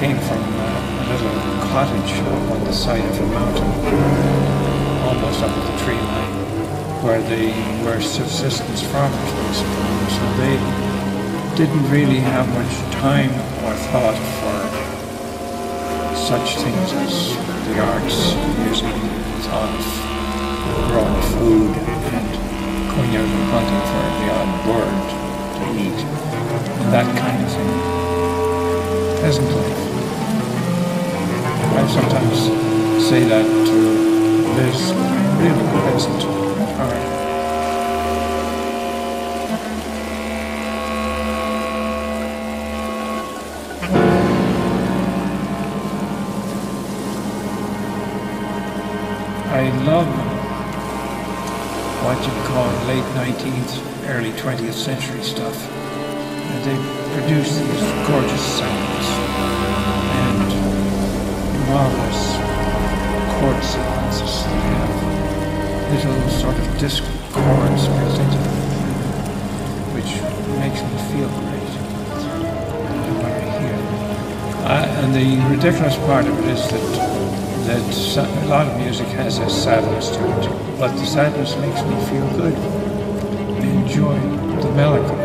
came from uh, a little cottage on the side of a mountain, almost up at the tree line, where they were subsistence farmers basically. So they didn't really have much time or thought for such things as the arts, music, thought, growing food, and going out and hunting for the odd bird to eat, and that kind of thing. Peasant life. I sometimes say that to I'm really peasant at heart. I love what you call late 19th, early 20th century stuff. And they produce these gorgeous sounds marvelous chord sequences that have little sort of disc chords built into them, which makes me feel great when I hear. Uh, and the ridiculous part of it is that that a lot of music has a sadness to it, but the sadness makes me feel good. I enjoy the melancholy